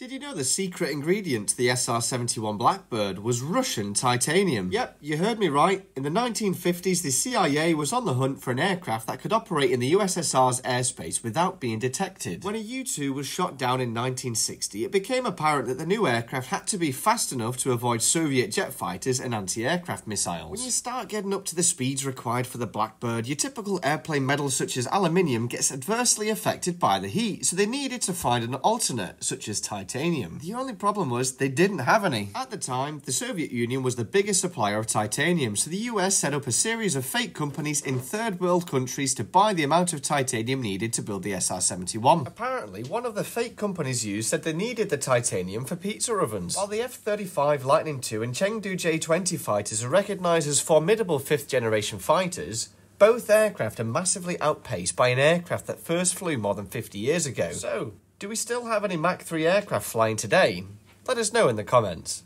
Did you know the secret ingredient to the SR 71 Blackbird was Russian titanium? Yep, you heard me right. In the 1950s, the CIA was on the hunt for an aircraft that could operate in the USSR's airspace without being detected. When a U 2 was shot down in 1960, it became apparent that the new aircraft had to be fast enough to avoid Soviet jet fighters and anti aircraft missiles. When you start getting up to the speeds required for the Blackbird, your typical airplane metal, such as aluminium, gets adversely affected by the heat, so they needed to find an alternate, such as titanium titanium. The only problem was they didn't have any. At the time, the Soviet Union was the biggest supplier of titanium, so the US set up a series of fake companies in third world countries to buy the amount of titanium needed to build the SR 71. Apparently, one of the fake companies used said they needed the titanium for pizza ovens. While the F 35 Lightning II and Chengdu J 20 fighters are recognized as formidable fifth generation fighters, both aircraft are massively outpaced by an aircraft that first flew more than 50 years ago. So, do we still have any Mach 3 aircraft flying today? Let us know in the comments.